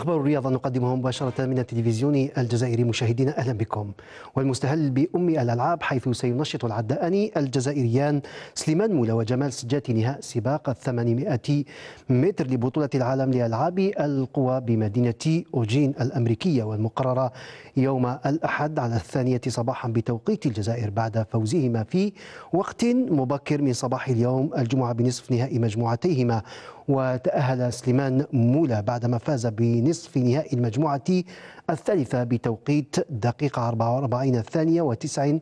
أخبار الرياضة نقدمها مباشرة من التلفزيون الجزائري. مشاهدينا أهلا بكم. والمستهل بأم الألعاب حيث سينشط العداءان الجزائريان سليمان مولا وجمال سجات نهاء سباق الثمانمائة متر لبطولة العالم لألعاب القوى بمدينة أوجين الأمريكية والمقررة يوم الأحد على الثانية صباحا بتوقيت الجزائر بعد فوزهما في وقت مبكر من صباح اليوم الجمعة بنصف نهائي مجموعتيهما. وتأهل سليمان مولا بعدما فاز بنصف نهائي المجموعة الثالثة بتوقيت دقيقة 44 ثانية وتسع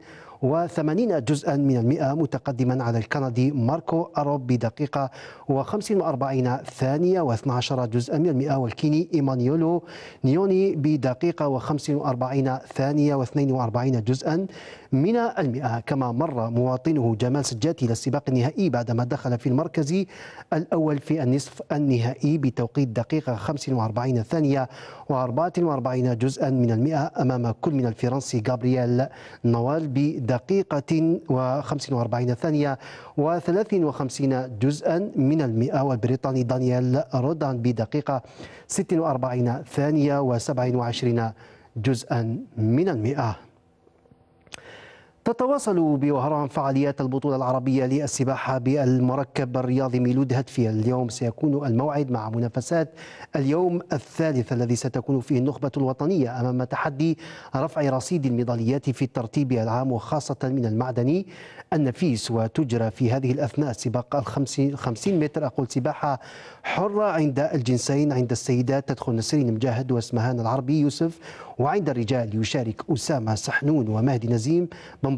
وثمانين جزءا من المئة متقدما على الكندي ماركو أروب بدقيقة و45 ثانية و12 جزءا من المئة والكيني إيمانيولو نيوني بدقيقة و45 ثانية و42 جزءا من المئة. كما مر مواطنه جمال سجاتي إلى السباق النهائي بعدما دخل في المركز الأول في النصف النهائي بتوقيت دقيقة 45 ثانية و44 جزءا من المئة أمام كل من الفرنسي جابرييل نوال بدقيقة و45 ثانية و53 جزءا من المئة والبريطاني دانيال رودان بدقيقة 46 ثانية و27 جزءا من المئة. تتواصل بوهران فعاليات البطولة العربية للسباحة بالمركب الرياضي ميلود هتفي اليوم سيكون الموعد مع منافسات اليوم الثالث الذي ستكون فيه النخبة الوطنية أمام تحدي رفع رصيد الميداليات في الترتيب العام وخاصة من المعدني النفيس. وتجرى في هذه الأثناء سباق الخمسين متر أقول سباحة حرة عند الجنسين عند السيدات تدخل نسرين مجاهد واسمهان العربي يوسف وعند الرجال يشارك أسامة سحنون ومهدي نزيم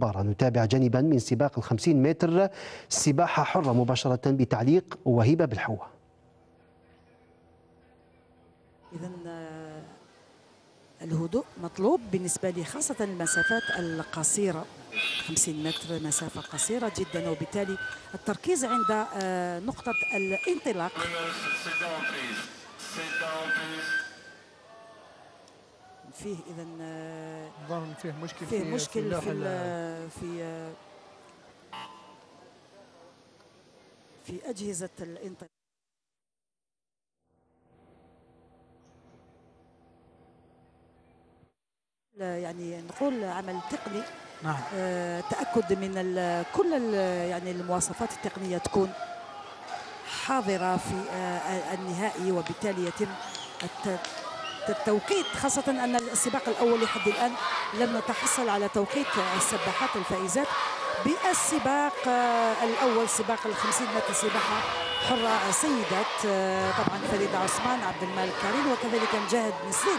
بمبارة نتابع جانبا من سباق الخمسين متر. سباحة حرة مباشرة بتعليق وهبة بالحوة إذا الهدوء مطلوب بالنسبة لي خاصة المسافات القصيرة. 50 متر مسافة قصيرة جدا وبالتالي التركيز عند نقطة الانطلاق. فيه اذا ظن فيه مشكل فيه في مشكل في في, في في أجهزة الانطلاق يعني نقول عمل تقني نعم. آه، تأكد من ال كل ال يعني المواصفات التقنية تكون حاضرة في آه، النهائي وبالتالي يتم التوقيت خاصة أن السباق الأول لحد الآن لم نتحصل على توقيت السباحات الفائزات بالسباق الأول سباق الخمسين متر سباحة حرة سيدات طبعا فريدة عثمان عبد المالك كريم وكذلك مجاهد نسرين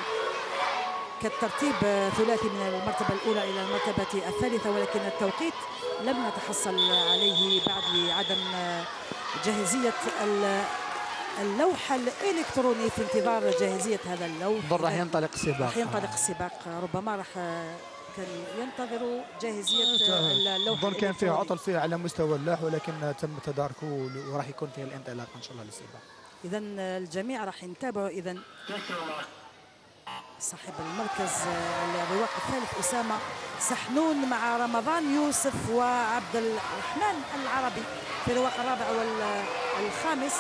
كالترتيب ثلاثي من المرتبة الأولى إلى المرتبة الثالثة ولكن التوقيت لم نتحصل عليه بعد لعدم جاهزية اللوحة الإلكتروني في انتظار جاهزية هذا اللوح. ظن راح ينطلق السباق راح ينطلق السباق ربما راح كان ينتظروا جاهزية آه، اللوحة ظن كان فيه الإلكتروني. عطل فيه على مستوى اللوح ولكن تم تداركه وراح يكون فيه الانطلاق إن شاء الله للسباق. إذا الجميع راح يتابعوا إذا صاحب المركز الرواق الثالث أسامة سحنون مع رمضان يوسف وعبد الرحمن العربي في الرواق الرابع والخامس.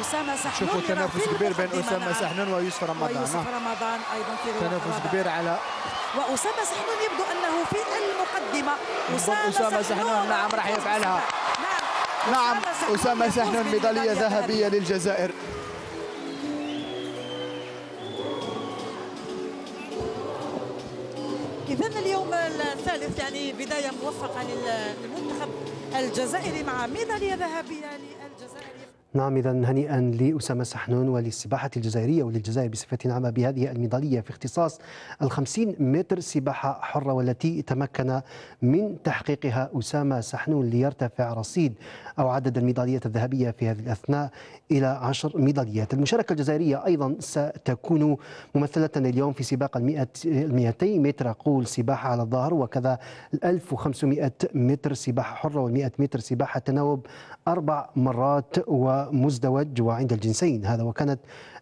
أسامة سحنون شوفوا تنافس كبير بين أسامة. سحنون ويوسف رمضان ويوسف نعم. رمضان أيضا في تنافس. كبير على وأسامة سحنون يبدو أنه في المقدمة أسامة سحنون، نعم، راح يفعلها. نعم نعم أسامة سحنون ميداليه ذهبية للجزائر إذا اليوم الثالث يعني بداية موفقة لل- للمنتخب الجزائري مع ميدالية ذهبية للجزائر نعم إذا هنيئا لأسامة سحنون وللسباحة الجزائرية وللجزائر بصفة عامة بهذه الميدالية في اختصاص الخمسين متر سباحة حرة والتي تمكن من تحقيقها أسامة سحنون ليرتفع رصيد أو عدد الميداليات الذهبية في هذه الأثناء إلى عشر ميداليات المشاركة الجزائرية أيضا ستكون ممثلة اليوم في سباق المئتي متر أقول سباحة على الظهر وكذا الألف وخمسمائة متر سباحة حرة والمئة متر سباحة تناوب أربع مرات و ومزدوج وعند الجنسين. هذا وكانت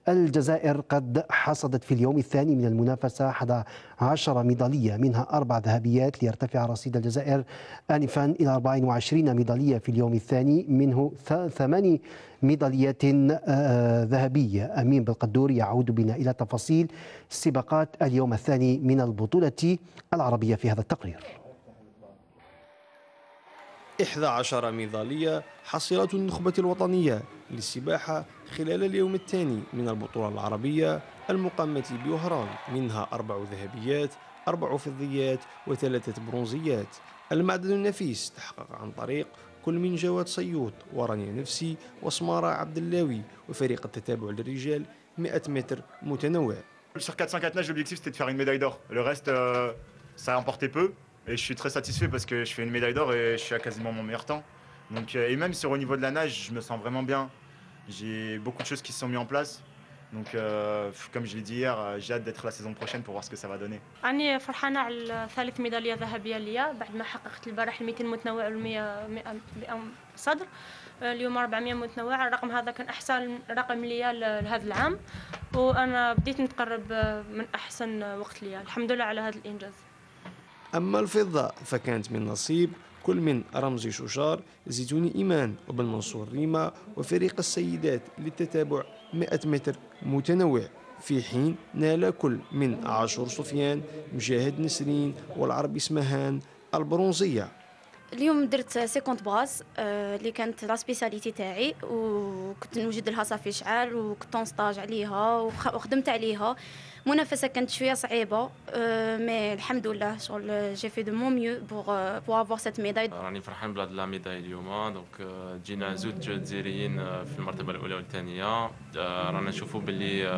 الجزائر قد حصدت في اليوم الثاني من المنافسة 11 ميدالية منها أربع ذهبيات ليرتفع رصيد الجزائر آنفا إلى 24 ميدالية في اليوم الثاني منه ثمان ميداليات آه، ذهبية. أمين بالقدور يعود بنا إلى تفاصيل سباقات اليوم الثاني من البطولة العربية في هذا التقرير. 11 ميدالية حصيلة النخبة الوطنية للسباحة خلال اليوم الثاني من البطولة العربية المقامة بوهران منها أربع ذهبيات أربع فضيات وثلاثة برونزيات المعدن النفيس تحقق عن طريق كل من جواد صيوط ورانيا نفسي وسمارة عبد اللاوي وفريق التتابع للرجال 100 متر متنوع Sur 404 nages, l'objectif c'était de faire une médaille d'or. Le reste, euh, ça peu. Et je suis très satisfait parce que je fais une médaille d'or et je suis à quasiment mon meilleur temps. Donc, euh, et même sur au niveau de la nage, je me sens vraiment bien. J'ai beaucoup de choses qui se sont mises en place. Donc euh, comme je l'ai dit hier, euh, j'ai hâte d'être la saison prochaine pour voir ce que ça va donner. أنا فرحانة على ثالث ميدالية ذهبية ليا بعد ما حققت البارح ال 200 متنوع وال 100 100 صدر اليوم 400 متنوع الرقم هذا كان أحسن رقم ليا لهذا العام وأنا بديت نتقرب من أحسن وقت ليا الحمد لله على هذا الإنجاز أما الفضة فكانت من نصيب كل من رمزي شوشار زيتوني إيمان وبن منصور ريما وفريق السيدات للتتابع 100 متر متنوع. في حين نال كل من عاشور سفيان مجاهد نسرين والعربي اسمهان البرونزية. اليوم درت 50 brasse آه، اللي كانت la spécialité تاعي وكنت نوجد لها ça fait شحال وكنت نستاج عليها وخدمت عليها. المنافسه كانت شوية صعيبة. mais الحمد لله شغل j'ai fait de mon mieux pour pour avoir cette médaille راني فرحان ب la la médaille اليوم donc جينا زوج جزائريين في المرتبة الأولى والثانية. رانا نشوفوا باللي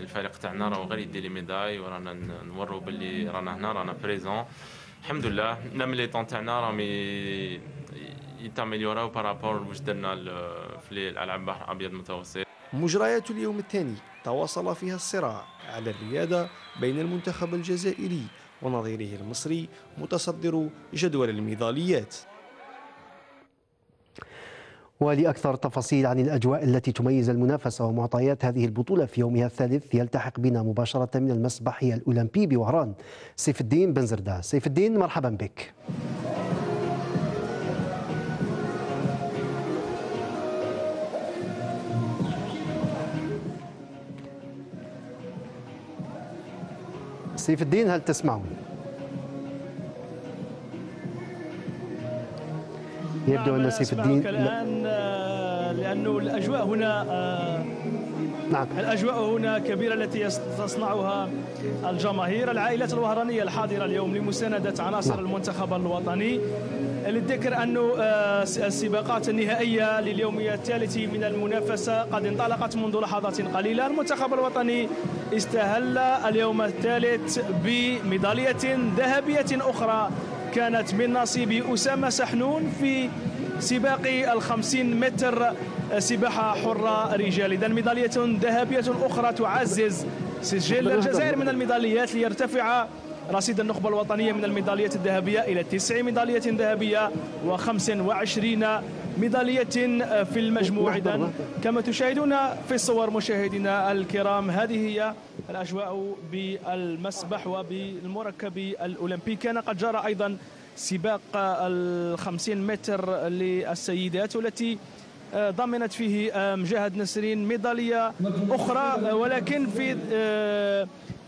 الفريق تاعنا راه غير يدي les médailles ورانا نوروا باللي رانا هنا رانا présents الحمد لله نعم لي طون تاعنا راهم يتاميليوراو par rapport واش درنا في الألعاب البحر الأبيض المتوسط. مجريات اليوم الثاني تواصل فيها الصراع. على الريادة بين المنتخب الجزائري ونظيره المصري متصدر جدول الميداليات. ولأكثر تفاصيل عن الأجواء التي تميز المنافسة ومعطيات هذه البطولة في يومها الثالث يلتحق بنا مباشرة من المسبح الأولمبي بوهران سيف الدين بن سيف الدين مرحبا بك. سيف الدين هل تسمعون؟ يبدو أن سيف الدين الآن آه، لأنه الأجواء هنا آه، نعم الأجواء هنا كبيرة التي تصنعها الجماهير العائلات الوهرانية الحاضرة اليوم لمساندة عناصر نعم. المنتخب الوطني للذكر أن آه، السباقات النهائية لليوم الثالث من المنافسة قد انطلقت منذ لحظات قليلة. المنتخب الوطني استهل اليوم الثالث بميدالية ذهبية أخرى كانت من نصيب أسامة سحنون في سباق الخمسين متر سباحة حرة رجال. إذا ميدالية ذهبية أخرى تعزز سجل الجزائر من الميداليات ليرتفع رصيد النخبة الوطنية من الميداليات الذهبية إلى تسع ميداليات ذهبية و25 ميدالية في المجموع. إذا كما تشاهدون في الصور مشاهدينا الكرام هذه هي الأجواء بالمسبح وبالمركب الأولمبي كان قد جرى أيضا سباق الخمسين متر للسيدات والتي ضمنت فيه مجاهد نسرين ميدالية أخرى. ولكن في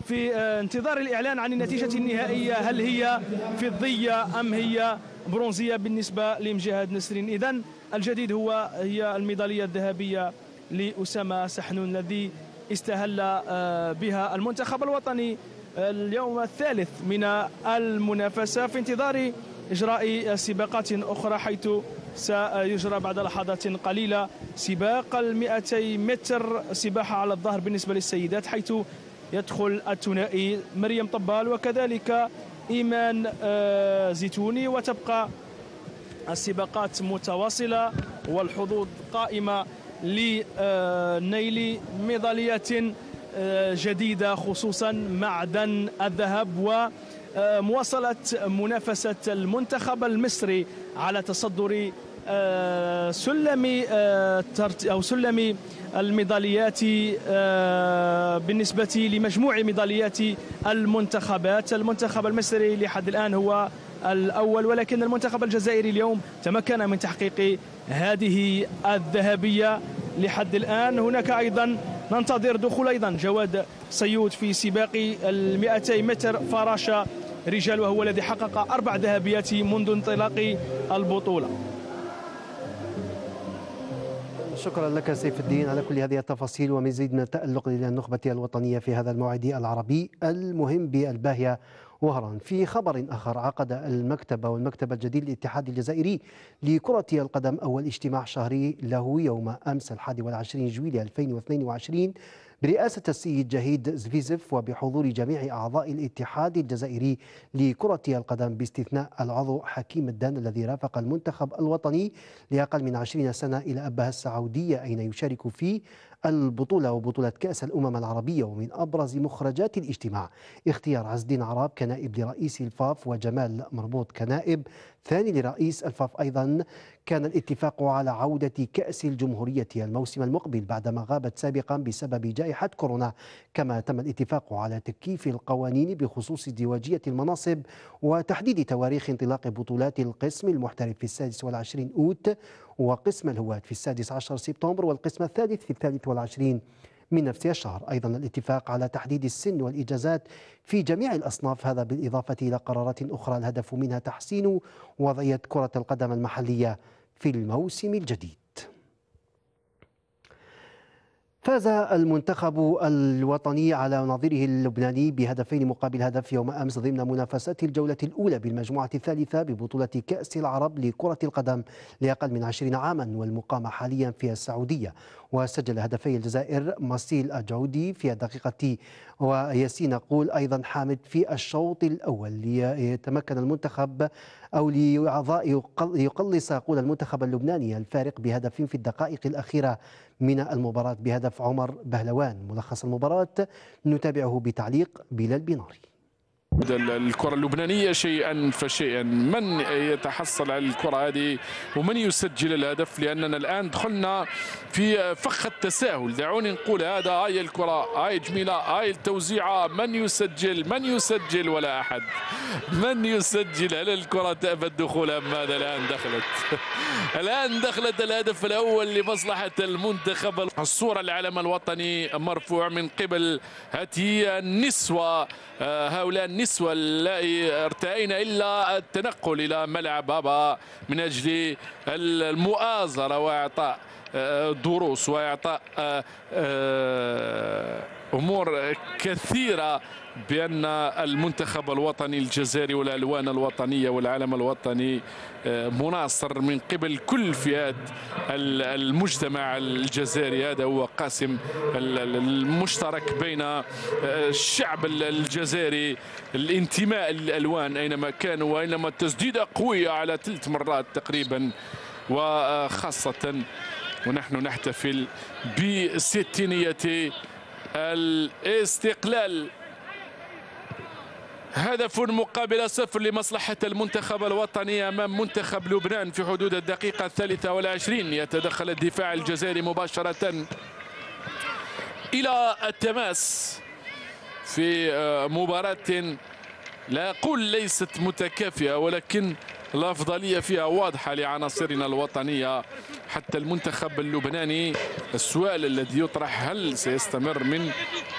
في انتظار الإعلان عن النتيجة النهائية. هل هي فضية أم هي برونزية بالنسبة لمجاهد نسرين؟ إذا الجديد هو هي الميدالية الذهبية لأسامة سحنون الذي استهل آه، بها المنتخب الوطني اليوم الثالث من المنافسة في انتظار إجراء سباقات أخرى حيث سيجرى بعد لحظات قليلة سباق المئتي متر سباحة على الظهر بالنسبة للسيدات حيث يدخل الثنائي مريم طبال وكذلك إيمان آه، زيتوني وتبقى السباقات متواصلة والحظوظ قائمة لنيل ميداليات آه، جديدة خصوصا معدن الذهب ومواصلة منافسة المنتخب المصري على تصدر آه، سلم آه، أو سلم الميداليات آه، بالنسبة لمجموع ميداليات المنتخبات. المنتخب المصري لحد الآن هو الأول ولكن المنتخب الجزائري اليوم تمكن من تحقيق هذه الذهبية لحد الآن. هناك أيضا ننتظر دخول أيضا جواد سيود في سباق ال 200 متر فراشة رجال وهو الذي حقق أربع ذهبيات منذ انطلاق البطولة. شكرا لك سيف الدين على كل هذه التفاصيل ومزيد من التألق للنخبة الوطنية في هذا الموعد العربي المهم بالباهية وهران. في خبر آخر عقد المكتب والمكتب الجديد للاتحاد الجزائري لكرة القدم أول اجتماع شهري له يوم أمس الحادي والعشرين جويلية 2022 برئاسة السيد جهيد زفيزف وبحضور جميع أعضاء الاتحاد الجزائري لكرة القدم باستثناء العضو حكيم الدان الذي رافق المنتخب الوطني لأقل من عشرين سنة إلى أبها السعودية أين يشارك فيه البطولة وبطولة كأس الأمم العربية ومن أبرز مخرجات الاجتماع. اختيار عز الدين عراب كنائب لرئيس الفاف وجمال مربوط كنائب ثاني لرئيس الفاف أيضا كان الاتفاق على عودة كأس الجمهورية الموسم المقبل بعدما غابت سابقا بسبب جائحة كورونا. كما تم الاتفاق على تكييف القوانين بخصوص ازدواجية المناصب وتحديد تواريخ انطلاق بطولات القسم المحترف في السادس والعشرين أوت وقسم الهواة في السادس عشر سبتمبر والقسم الثالث في الثالث والعشرين. من نفس الشهر. أيضا الاتفاق على تحديد السن والإجازات في جميع الأصناف هذا بالإضافة إلى قرارات أخرى الهدف منها تحسين وضعية كرة القدم المحلية في الموسم الجديد. فاز المنتخب الوطني على نظيره اللبناني بهدفين مقابل هدف يوم أمس ضمن منافسات الجولة الأولى بالمجموعة الثالثة ببطولة كأس العرب لكرة القدم لأقل من عشرين عاما والمقامه حاليا في السعودية. وسجل هدفي الجزائر ماسيل الجودي في الدقيقة وياسين قول أيضا حامد في الشوط الأول. ليتمكن المنتخب أو لأعضاء يقلص قول المنتخب اللبناني الفارق بهدف في الدقائق الأخيرة من المباراة بهدف عمر بهلوان. ملخص المباراة نتابعه بتعليق بلال بناري. الكرة اللبنانية شيئا فشيئا. من يتحصل على الكرة هذه ومن يسجل الهدف؟ لأننا الآن دخلنا في فخ التساهل. دعوني نقول هذا هاي الكرة هاي جميلة هاي التوزيعة من يسجل؟ من يسجل ولا أحد؟ من يسجل؟ هل الكرة تأبى الدخول أم ماذا؟ الآن دخلت. الآن دخلت الهدف الأول لمصلحة المنتخب. الصورة العلم الوطني مرفوع من قبل هاتي النسوة. آه، هؤلاء النسوة لا ارتأينا إلا التنقل إلى ملعب بابا من أجل المؤازرة وإعطاء آه، دروس وإعطاء آه، أمور كثيرة بأن المنتخب الوطني الجزائري والألوان الوطنية والعلم الوطني آه، مناصر من قبل كل فئات المجتمع الجزائري. هذا هو قاسم المشترك بين آه، الشعب الجزائري الانتماء للألوان أينما كان وأينما تسديدة قوية على ثلاث مرات تقريبا. وخاصة ونحن نحتفل بستينية الاستقلال هدف مقابل صفر لمصلحة المنتخب الوطني أمام منتخب لبنان في حدود الدقيقة الثالثة والعشرين. يتدخل الدفاع الجزائري مباشرة إلى التماس في آه، مباراة لا أقول ليست متكافئة ولكن الأفضلية فيها واضحة لعناصرنا الوطنية حتى المنتخب اللبناني السؤال الذي يطرح هل سيستمر من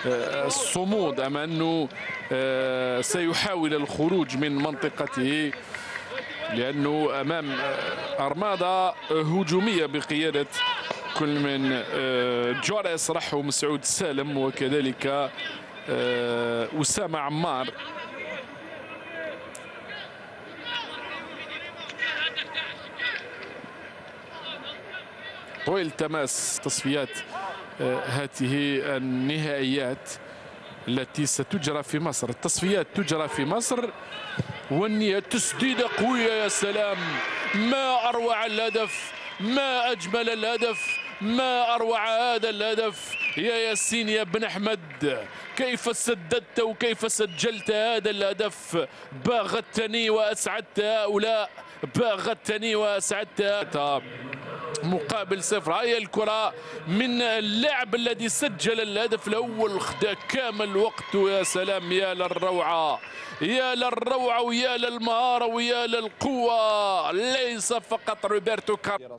آه، الصمود أم أنه آه، سيحاول الخروج من منطقته؟ لأنه أمام آه، أرمادا هجومية بقيادة كل من جوريس رح ومسعود سالم وكذلك أسامة عمار. طويل تماس تصفيات آه، هذه النهائيات التي ستجرى في مصر. التصفيات تجرى في مصر والنية تسديدة قوية يا سلام. ما أروع الهدف ما أجمل الهدف ما أروع هذا الهدف. يا ياسين يا بن أحمد كيف سددت وكيف سجلت هذا الهدف؟ باغتني وأسعدت هؤلاء باغ الثاني وسعدتها مقابل صفر. هاي الكرة من اللاعب الذي سجل الهدف الأول. خدا كامل الوقت ويا سلام يا للروعة يا للروعة ويا للمهارة ويا للقوة. ليس فقط روبرتو كار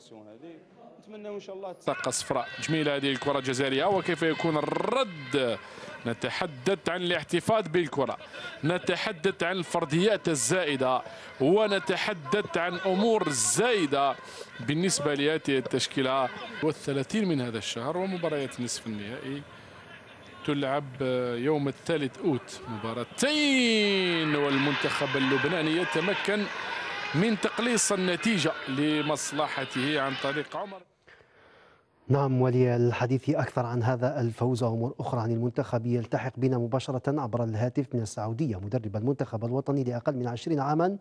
نتمنى إن شاء الله طاقة صفراء. جميلة هذه الكرة الجزائرية. وكيف يكون الرد نتحدث عن الاحتفاظ بالكرة نتحدث عن الفرديات الزائدة ونتحدث عن أمور زايدة بالنسبة لهذه التشكيلة. والثلاثين من هذا الشهر ومباريات نصف النهائي تلعب يوم الثالث أوت مباراتين والمنتخب اللبناني يتمكن من تقليص النتيجة لمصلحته عن طريق عمر. نعم وللحديث أكثر عن هذا الفوز وأمور أخرى عن المنتخب يلتحق بنا مباشرة عبر الهاتف من السعودية. مدرب المنتخب الوطني لأقل من عشرين عاما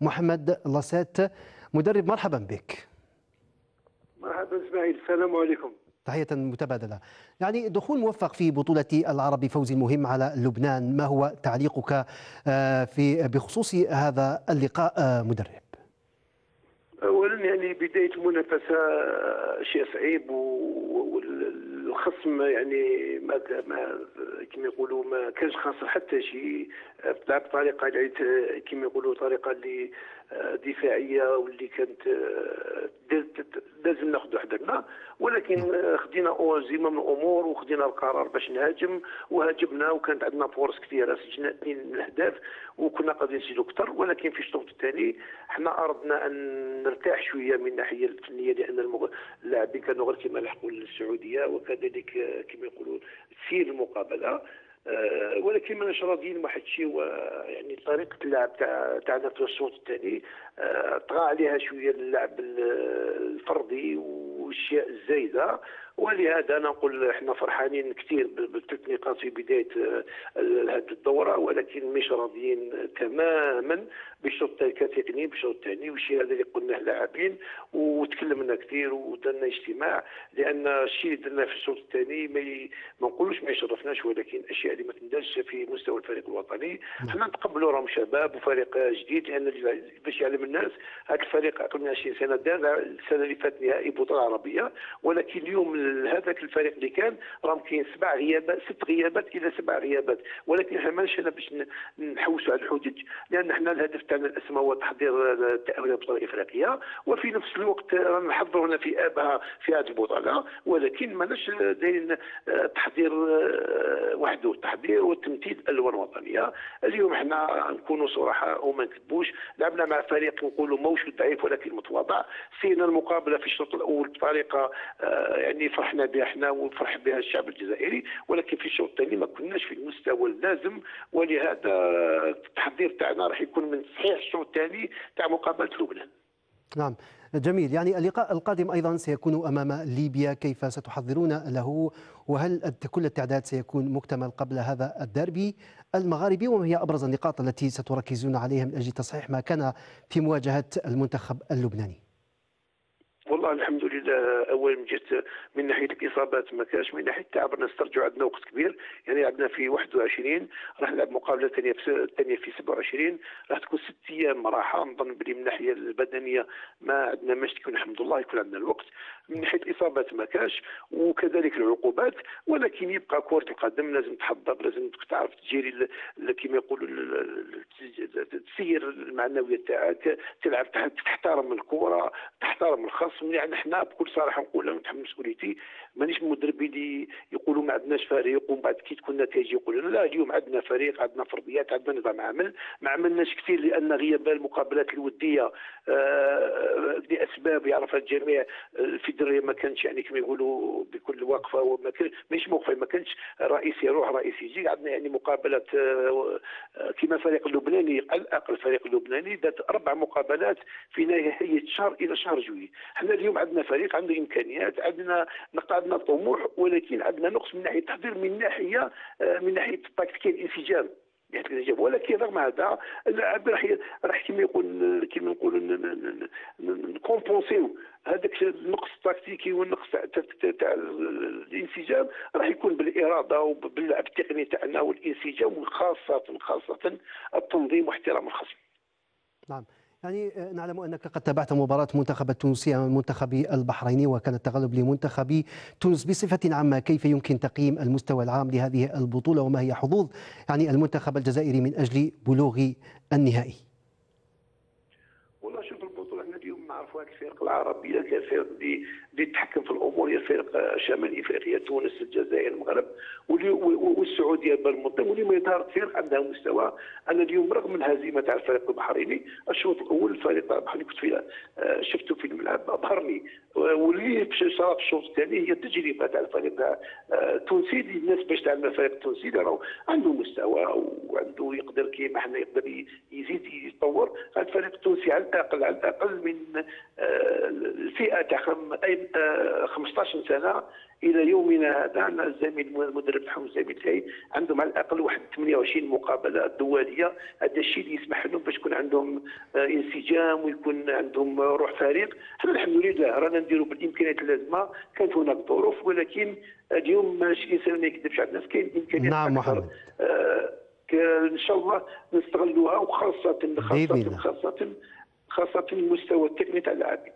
محمد لاسات. مدرب مرحبا بك. مرحبا إسماعيل السلام عليكم. تحية متبادلة. يعني دخول موفق في بطولة العرب فوز مهم على لبنان. ما هو تعليقك آه، في بخصوص هذا اللقاء آه، مدرب؟ اولا يعني بداية المنافسة شيء صعيب والخصم يعني ما ما كما يقولوا ما كانش خاسر حتى شيء. لعب بطريقه كما يقولوا طريقة اللي دفاعية واللي كانت لازم ناخذ حذرنا ولكن خدينا زمام الأمور وخدينا القرار باش نهاجم وهاجمنا وكانت عندنا فرص كثيرة سجلنا اثنين من الأهداف وكنا قادرين نسجلوا أكثر. ولكن في الشوط الثاني إحنا أردنا أن نرتاح شوية من الناحية الفنية لأن اللاعبين كانوا غير كما لحقوا للسعودية وكذلك كما يقولوا تسير المقابلة. ولكن ماناش راضيين واحد الشيء يعني طريقة اللعب تاع تاعنا في الشوط الثاني. أه طغى عليها شوية اللعب الفردي والأشياء الزايدة. ولهذا أنا نقول إحنا فرحانين كثير بالثلاث نقاط في بداية هذه الدورة ولكن مش راضيين تماما بالشوط كتقني بالشوط الثاني والشيء هذا اللي قلناه لاعبين وتكلمنا كثير ودرنا اجتماع لأن الشيء اللي درناه في الشوط الثاني ما, ما نقولوش ما يشرفناش ولكن أشياء اللي ما تندرش في مستوى الفريق الوطني. إحنا نتقبلوا راهم شباب وفريق جديد لأن باش يعلم الناس هذا الفريق أقل من 20 سنة دار السنة اللي فاتت نهائي بطولة عربية ولكن اليوم هذاك الفريق اللي كان راهم كاين سبع غيابات ست غيابات إلى سبع غيابات. ولكن إحنا ماناش هنا باش نحوسوا على الحجج. لأن إحنا الهدف تاعنا الاسمى هو تحضير التاهل البطوله الإفريقية. وفي نفس الوقت نحضروا هنا في آبها في هذه البطولة. ولكن ماناش دايرين تحضير وحده تحضير وتمثيل الالوان الوطنيه اليوم إحنا نكونوا صراحة وما نكذبوش. لعبنا مع فريق نقولوا موش ضعيف ولكن متواضع. سينا المقابلة في الشوط الأول بطريقة يعني فرحنا بها إحنا وفرح بها الشعب الجزائري ولكن في الشوط الثاني ما كناش في المستوى اللازم ولهذا التحضير تاعنا راح يكون من صحيح الشوط الثاني تاع مقابلة لبنان. نعم. جميل. يعني اللقاء القادم أيضا سيكون أمام ليبيا كيف ستحضرون له؟ وهل كل التعداد سيكون مكتمل قبل هذا الدربي المغاربي؟ وما هي أبرز النقاط التي ستركزون عليها من أجل تصحيح ما كان في مواجهة المنتخب اللبناني؟ والله الحمد لله أول من جهه من ناحية الإصابات ما كانش من ناحية التعب رانا نسترجعوا عندنا وقت كبير يعني عندنا في 21 راح نلعب مقابلة ثانية في الثانية في 27 راح تكون ست أيام راحة نظن بلي من الناحيه البدنية ما عندنا ماش تكون الحمد لله يكون عندنا الوقت. من ناحية الإصابات ما كاش وكذلك العقوبات ولكن يبقى كره القدم لازم تحضر لازم تعرف تجيري كما يقولوا تسير المعنوية تاعك تلعب تحترم الكره تحترم الخصم يعني إحنا بكل صراحة نقول نتحمل مسؤوليتي مانيش مدرب اللي يقولوا ما عندناش فريق ومن بعد كي تكون النتائج يقولوا لا اليوم عندنا فريق عندنا فرضيات عندنا نظام عمل. ما عملناش كثير لأن غياب المقابلات الودية آه لأسباب يعرفها الجميع. الفيدراليه ما كانش يعني كما يقولوا بكل وقفة وما كان مش موقفة ما كانش رئيس يروح رئيس يجي. عندنا يعني مقابلات آه كما الفريق اللبناني على الاقل الفريق اللبناني دات أربع مقابلات في نهاية شهر إلى شهر جوي. إحنا اليوم عندنا فريق عنده إمكانيات عندنا عندنا طموح ولكن عندنا نقص من ناحية التحضير من ناحية من ناحية التكتيكيه الانسجام ولكن رغم هذا اللاعب راح راح كما يقول كما نقولوا نكومبونسيو هذاك النقص التكتيكي والنقص تاع الانسجام راح يكون بالإرادة وباللعب التقني تاعنا والانسجام وخاصة خاصة التنظيم واحترام الخصم. نعم. يعني نعلم أنك قد تابعت مباراة منتخب التونسي أمام المنتخب البحريني وكان التغلب لمنتخب تونس بصفة عامة كيف يمكن تقييم المستوى العام لهذه البطولة وما هي حظوظ يعني المنتخب الجزائري من أجل بلوغ النهائي؟ والله شوف البطوله إحنا هذه الفرق العربية الفرق اللي تتحكم في الأمور هي فرق شمال افريقيا تونس الجزائر المغرب والسعودية بالمنظم واليوم يظهر فرق عندها مستوى أنا اليوم رغم الهزيمة تاع الفريق البحريني الشوط الأول الفريق البحريني كنت في آه، شفته في الملعب ابهرني واللي صار في الشوط الثاني هي التجربه تاع الفريق. التونسي اللي الناس باش تعلم الفريق التونسي راهو عنده مستوى وعنده يقدر كيما إحنا يقدر يزيد يتطور. الفريق التونسي على الأقل على الأقل من آه، الفئة تاع 15 سنة إلى يومنا هذا أنا الزميل المدرب تاعهم الزميل تاعي عندهم على الأقل واحد 28 مقابلة دولية. هذا الشيء اللي يسمح لهم باش يكون عندهم آه، انسجام ويكون عندهم روح فريق. إحنا الحمد لله رانا نديروا بالإمكانيات اللازمة. كانت هناك ظروف ولكن اليوم ماشي الإنسان ما يكذبش على الناس. كاين إمكانيات نعم محمد. آه إن شاء الله نستغلوها وخاصة خاصة خاصة خاصة المستوى التقني تاع اللاعبين.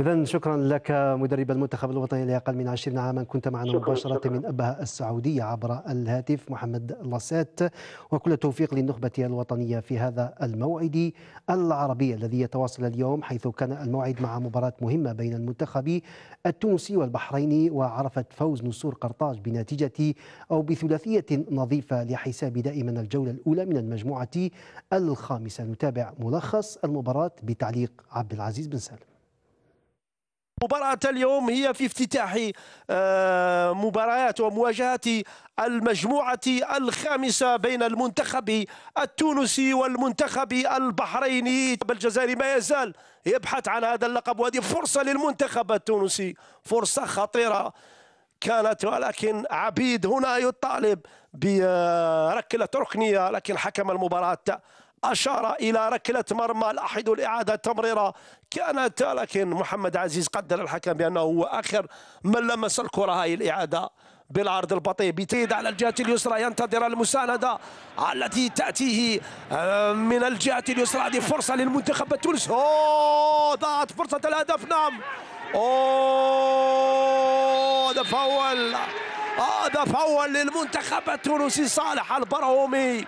إذا شكرا لك مدرب المنتخب الوطني لأقل من 20 عاما. كنت معنا مباشرة شكرا. من أبها السعودية عبر الهاتف محمد لاسات وكل التوفيق للنخبة الوطنية في هذا الموعد العربي الذي يتواصل اليوم حيث كان الموعد مع مباراة مهمة بين المنتخب التونسي والبحريني وعرفت فوز نصور قرطاج بنتيجة أو بثلاثية نظيفة لحساب دائما الجولة الأولى من المجموعة الخامسة. نتابع ملخص المباراة بتعليق عبد العزيز بن سالم. مباراة اليوم هي في افتتاح آه، مباريات ومواجهات المجموعة الخامسة بين المنتخب التونسي والمنتخب البحريني. الجزائري ما يزال يبحث عن هذا اللقب وهذه فرصة للمنتخب التونسي. فرصة خطيرة كانت ولكن عبيد هنا يطالب بركلة ركنية لكن حكم المباراة أشار إلى ركلة مرمى لاحظ الإعادة تمريرة. كانت لكن محمد عزيز قدر الحكم بأنه هو آخر من لمس الكرة. هاي الإعادة بالعرض البطيء. بتيد على الجهة اليسرى. ينتظر المساندة التي تأتيه آه، من الجهة اليسرى. هذه فرصة للمنتخب التونسي. أوه ضاعت فرصة الهدف. نعم. أوه هدف أول هدف أول للمنتخب التونسي. صالح البرهومي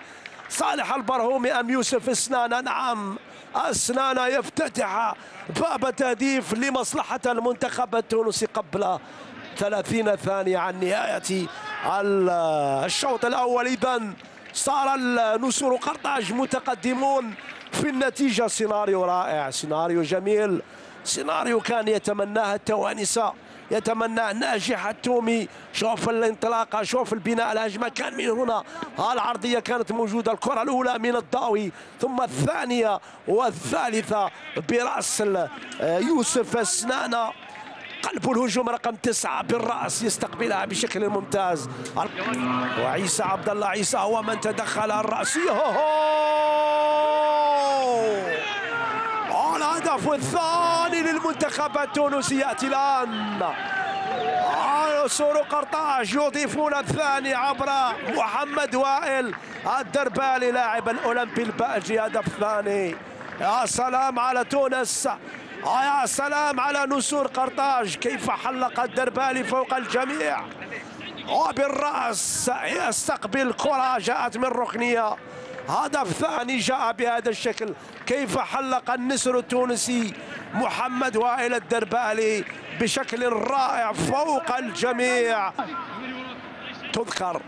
صالح البرهومي أم يوسف إسنانا نعم. أسنانا يفتتح باب التهديف لمصلحة المنتخب التونسي قبل 30 ثانية عن نهاية الشوط الأول. إذا صار النسور قرطاج متقدمون في النتيجة. سيناريو رائع سيناريو جميل سيناريو كان يتمناه التوانسة. يتمنى ناجح التومي شوف الانطلاقه شوف البناء الهجمة. كان من هنا. العرضية كانت موجودة. الكرة الأولى من الضاوي ثم الثانية والثالثة برأس يوسف السنانه قلب الهجوم رقم تسعة بالرأس يستقبلها بشكل ممتاز. وعيسى عبد الله عيسى هو من تدخل الرأس. الهدف الثاني للمنتخب التونسي يأتي الآن. سورو قرطاج يضيفون الثاني عبر محمد وائل الدربالي لاعب الأولمبي الباجي هدف ثاني. يا سلام على تونس. يا سلام على نسور قرطاج. كيف حلق الدربالي فوق الجميع. وبالراس يستقبل كرة جاءت من ركنية. هدف ثاني جاء بهذا الشكل. كيف حلق النسر التونسي محمد وائل الدربالي بشكل رائع فوق الجميع؟ تذكر.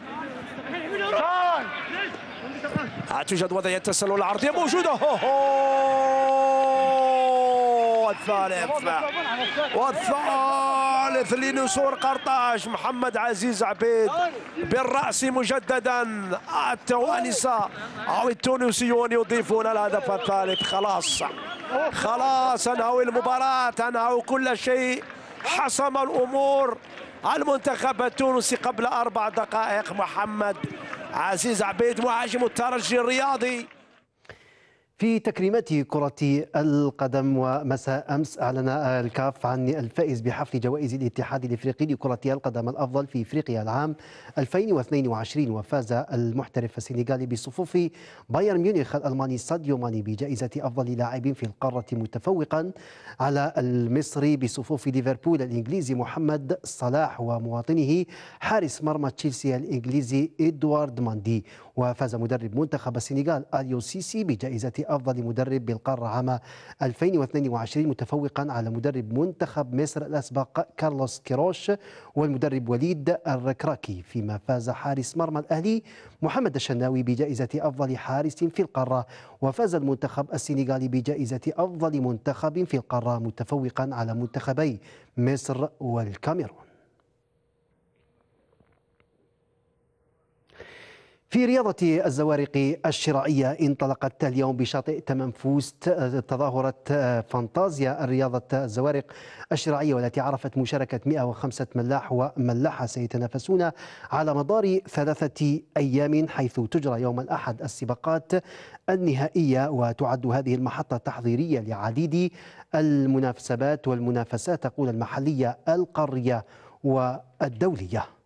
توجد وضعية التسلل العرضية موجودة. هو هو. الثالث والثالث لنسور قرطاج محمد عزيز عبيد. بالرأس مجددا. التوانسة أو التونسيون يضيفون الهدف الثالث. خلاص. خلاص أنهوا المباراة. أنهوا كل شيء. حسم الأمور. المنتخب التونسي قبل أربع دقائق. محمد عزيز عبيد مهاجم الترجي الرياضي. في تكريمات كرة القدم ومساء أمس أعلن الكاف عن الفائز بحفل جوائز الاتحاد الإفريقي لكرة القدم الأفضل في إفريقيا العام 2022 وفاز المحترف السنغالي بصفوف بايرن ميونخ الألماني ساديو ماني بجائزة أفضل لاعب في القارة متفوقا على المصري بصفوف ليفربول الإنجليزي محمد صلاح ومواطنه حارس مرمى تشيلسي الإنجليزي إدوارد ماندي. وفاز مدرب منتخب السنغال أليو سيسي بجائزة أفضل مدرب بالقارة عام 2022 متفوقا على مدرب منتخب مصر الأسبق كارلوس كيروش والمدرب وليد الركراكي فيما فاز حارس مرمى الأهلي محمد الشناوي بجائزة أفضل حارس في القارة وفاز المنتخب السنغالي بجائزة أفضل منتخب في القارة متفوقا على منتخبي مصر والكاميرون. في رياضة الزوارق الشرائية انطلقت اليوم بشاطئ تمنفوست تظاهرة فانتازيا الرياضة الزوارق الشرائية والتي عرفت مشاركة 105 ملاح وملاحة سيتنافسون على مدار ثلاثة أيام حيث تجرى يوم الأحد السباقات النهائية وتعد هذه المحطة تحضيرية لعديد المنافسات والمنافسات تقول المحلية القارية والدولية.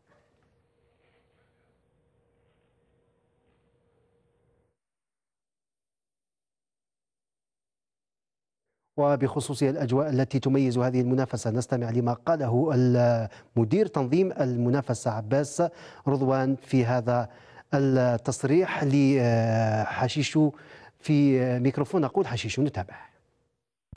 وبخصوص الأجواء التي تميز هذه المنافسة. نستمع لما قاله المدير تنظيم المنافسة عباس رضوان في هذا التصريح لحشيشو في ميكروفون. أقول حشيشو نتابع.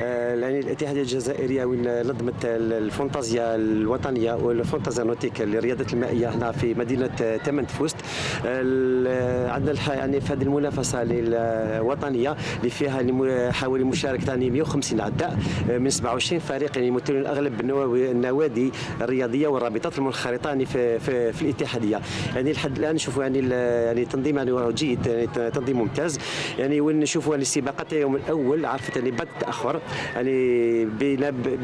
يعني الاتحادية الجزائرية وين نظمت الفانتازيا الوطنية وال fantasia nautique لرياضة المائية هنا في مدينة تامنفوست. عندنا يعني في هذه المنافسة الوطنية اللي فيها حوالي مشاركة يعني 150 عداء من 27 فريق يعني يمثلون اغلب النوادي الرياضية والرابطات المنخرطة يعني في, في, في الاتحادية. يعني لحد الآن نشوفوا يعني يعني تنظيم يعني جيد يعني تنظيم ممتاز. يعني وين يعني السباقات اليوم الأول عرفت يعني بعد التاخر يعني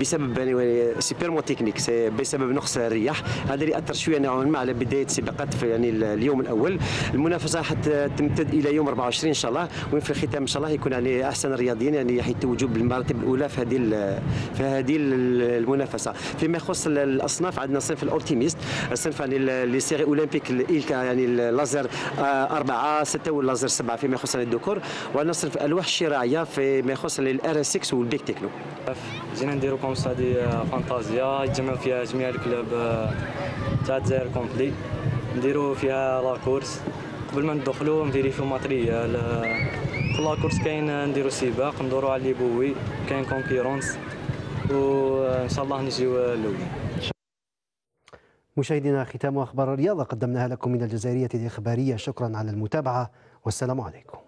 بسبب يعني c'est purement technique بسبب نقص الرياح. هذا اللي اثر شوية نوعا ما على بداية السباقات في يعني اليوم الأول. المنافسة حتمتد إلى يوم 24 إن شاء الله وين في الختام إن شاء الله يكون يعني أحسن الرياضيين يعني حيتوجوا بالمراتب الأولى في هذه في هذه المنافسة. فيما يخص الأصناف عندنا صنف ال Optimist الصنف يعني les séries olympiques يعني اللازر 4 6 واللازر 7 فيما يخص الذكور وعندنا صنف الالواح الشراعيه فيما يخص ال RS 6 وال Bic Techno جينا نديرو comme ça des fantasias يتجمعوا فيها جميع ال clubs تاع الجزائر complet. نديرو فيها la course. قبل ما ندخلو نفيريفيو matériel في la course كاين نديرو سباق ندورو على les bouées كاين concurrence وان شاء الله نجيو الاولين مشاهدينا ختام أخبار الرياضة قدمناها لكم من الجزائرية الإخبارية. شكرا على المتابعة والسلام عليكم.